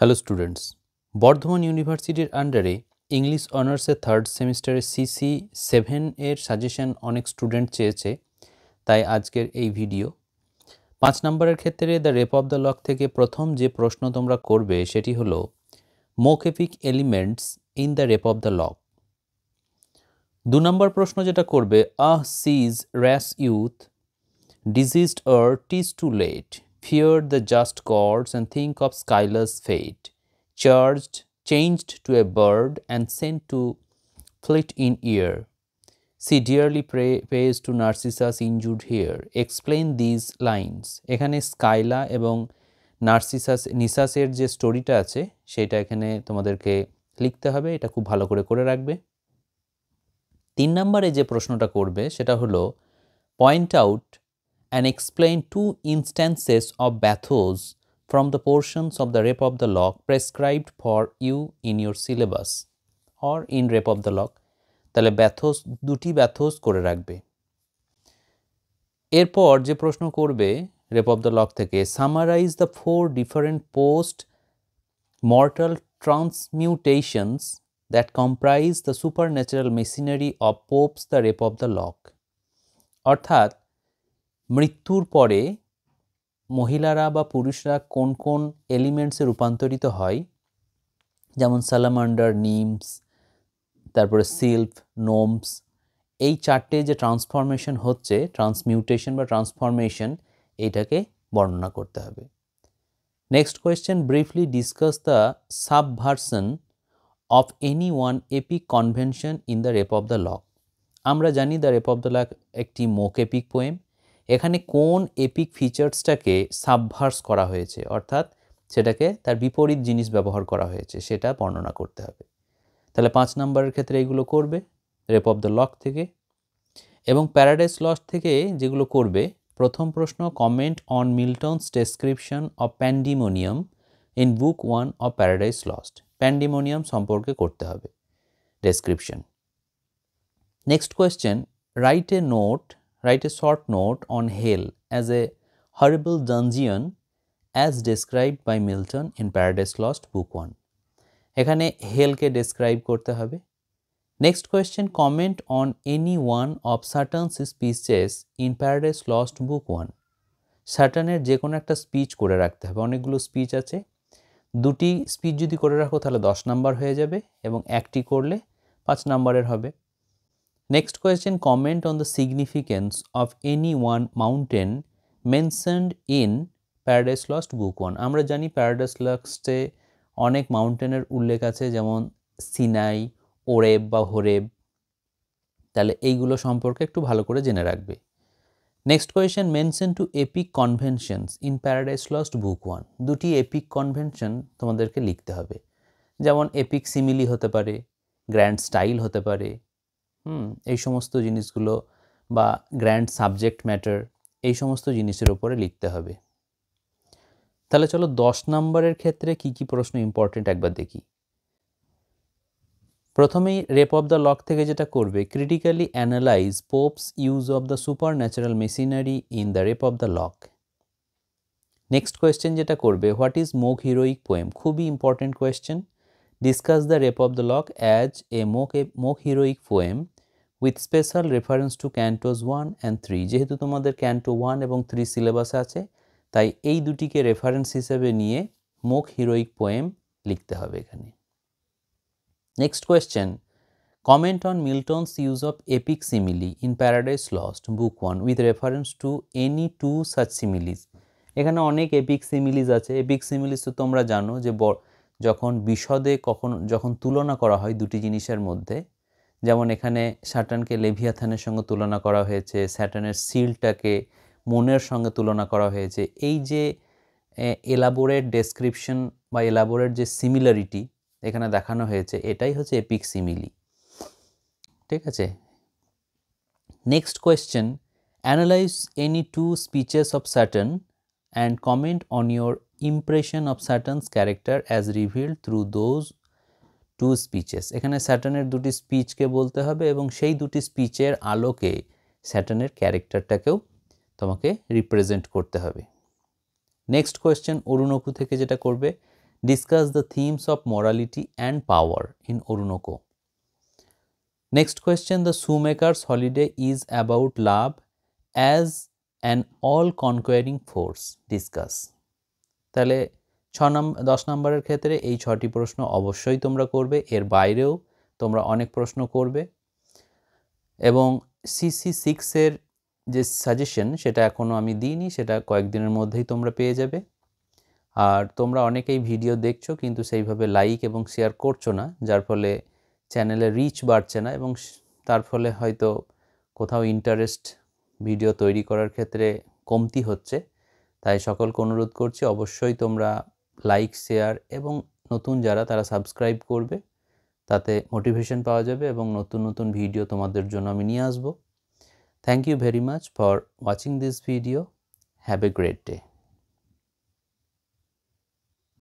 Hello students Bardhaman ইউনিভার্সিটির আন্ডারে English অনার্সের থার্ড সেমিস্টারে সিসি সেভেন এর সাজেশন অনেক স্টুডেন্ট চেয়েছে, তাই আজকের এই ভিডিও পাঁচ নম্বরের ক্ষেত্রে the rape of the lock থেকে প্রথম যে প্রশ্ন তোমরা করবে সেটি হলো mock epic elements in the rape of the lock দু নম্বর প্রশ্ন যেটা করবে আহ সিজ র্যাস ইউথ ডিজিজড আর টিজ টু লেট feared the just gods and think of Skylar's fate, charged, changed to a bird and sent to flit in ear. She dearly pray, pays to Narcissus injured here. Explain these lines. এখানে Scylla এবং narcissus নিসাসের যে স্টোরিটা আছে সেটা এখানে তোমাদেরকে লিখতে হবে এটা খুব ভালো করে করে রাখবে তিন নম্বরে যে প্রশ্নটা করবে সেটা হলো point out and explain two instances of bathos from the portions of the rape of the lock prescribed for you in your syllabus or in rape of the lock. তাহলে ব্যাথোস দুটি ব্যাথোস করে রাখবে। এরপর যে প্রশ্ন করবে রেপ অফ দ্য লক থেকে summarise the four different post mortal transmutations that comprise the super natural machinery of Pope's the Rape of the Lock অর্থাৎ মৃত্যুর পরে মহিলারা বা পুরুষরা কোন কোন এলিমেন্টসে রূপান্তরিত হয়? যেমন সালামান্ডার নিমস তারপরে সিল্ফ নোমস এই চারটে যে ট্রান্সফরমেশন হচ্ছে ট্রান্সমিউটেশন বা ট্রান্সফরমেশন এইটাকে বর্ণনা করতে হবে। Next question briefly discuss the subversion of any one epic convention in the Rape of the Lock আমরা জানি the Rape of the Lock একটি মোক এপিক পোয়েম এখানে কোন এপিক ফিচার্সটাকে সাবভার্স করা হয়েছে? অর্থাৎ সেটাকে তার বিপরীত জিনিস ব্যবহার করা হয়েছে, সেটা বর্ণনা করতে হবে। তাহলে পাঁচ নম্বরের ক্ষেত্রে এইগুলো করবে রেপ অফ দ্য লক থেকে। এবং প্যারাডাইস লস থেকে যেগুলো করবে, প্রথম প্রশ্ন comment on Milton's description of Pandemonium in book one of Paradise Lost Pandemonium সম্পর্কে করতে হবে description next question write a note write a short note on hell as a horrible dungeon as described by Milton in Paradise Lost, Book 1. এখানে হেলকে describe করতে হবে। Next question comment on any one of Satan's speeches in Paradise Lost book one সার্টানের যে কোনো একটা speech করে রাখতে হবে। অনেকগুলো স্পিচ আছে। দুটি স্পিচ যদি করে রাখো, তাহলে দশ নাম্বার হয়ে যাবে এবং একটি করলে পাঁচ নাম্বারের হবে। Next question, comment on the significance of any one mountain mentioned in Paradise Lost Book 1 আমরা জানি Paradise Lost-এ অনেক মাউন্টেনের উল্লেখ আছে, যেমন সিনাই ওরেব বা হোরেব তাহলে এইগুলো সম্পর্কে একটু ভালো করে জেনে রাখবে। Next question mention two epic conventions in Paradise Lost book one দুটি এপিক কনভেনশন তোমাদেরকে লিখতে হবে। যেমন এপিক সিমিলি হতে পারে গ্র্যান্ড স্টাইল হতে পারে হুম, এই সমস্ত জিনিসগুলো বা গ্র্যান্ড সাবজেক্ট ম্যাটার এই সমস্ত জিনিসের উপরে লিখতে হবে। তাহলে চলো দশ নম্বরের ক্ষেত্রে কি কি প্রশ্ন ইম্পর্টেন্ট একবার দেখি। প্রথমেই রেপ অফ দ্য লক থেকে যেটা করবে critically analyse Pope's use of the super natural machinery in the Rape of the Lock next question যেটা করবে what is mock heroic poem খুবই important question discuss the Rape of the Lock as a mock a mock heroic poem with special reference to cantos one and three যেহেতু তোমাদের canto one এবং three syllabus আছে, তাই এই দুটিকে reference হিসেবে নিয়ে মোক হিরোইক পোয়েম লিখতে হবে এখানে। Next question comment on Milton's use of epic simile in Paradise Lost book one with reference to any two such similes এখানে অনেক এপিক সিমিলিজ আছে। এপিক সিমিলিজ তো তোমরা জানো যে যখন বিশদে কখন যখন তুলনা করা হয় দুটি জিনিসের মধ্যে যেমন এখানে স্যাটানকে লেভিয়াথানের সঙ্গে তুলনা করা হয়েছে, স্যাটানের সিলটাকে মনের সঙ্গে তুলনা করা হয়েছে। এই যে এলাবোরেট ডেসক্রিপশন বা এলাবোরেট যে সিমিলারিটি এখানে দেখানো হয়েছে, এটাই হচ্ছে এপিক সিমিলি। ঠিক আছে? Next question analyse any two speeches of Satan and comment on your impression of Satan's character as revealed through those two speeches এখানে স্যাটনের দুটি স্পিচকে বলতে হবে এবং সেই দুটি স্পিচের আলোকে স্যাটনের ক্যারেক্টারটাকেও তোমাকে রিপ্রেজেন্ট করতে হবে। নেক্সট কোয়েশ্চেন অরুণকু থেকে যেটা করবে discuss the themes of morality and power in অরুণকো। Next question the Shoemaker's Holiday is about love as an all conquering force discuss তাহলে ছ নম্বর দশ নম্বরের ক্ষেত্রে এই ছটি প্রশ্ন অবশ্যই তোমরা করবে। এর বাইরেও তোমরা অনেক প্রশ্ন করবে। এবং সিসি সিক্সের যে সাজেশন সেটা এখনও আমি দিইনি, সেটা কয়েকদিনের মধ্যেই তোমরা পেয়ে যাবে। আর তোমরা অনেকেই ভিডিও দেখছ, কিন্তু সেইভাবে লাইক এবং শেয়ার করছ না, যার ফলে চ্যানেলে রিচ বাড়ছে না এবং তার ফলে হয়তো কোথাও ইন্টারেস্ট ভিডিও তৈরি করার ক্ষেত্রে কমতি হচ্ছে। তাই সকলকে অনুরোধ করছি, অবশ্যই তোমরা লাইক শেয়ার এবং নতুন যারা তারা সাবস্ক্রাইব করবে, তাতে মোটিভেশন পাওয়া যাবে এবং নতুন নতুন ভিডিও তোমাদের জন্য আমি নিয়ে আসব। Thank you very much for watching this video have a great day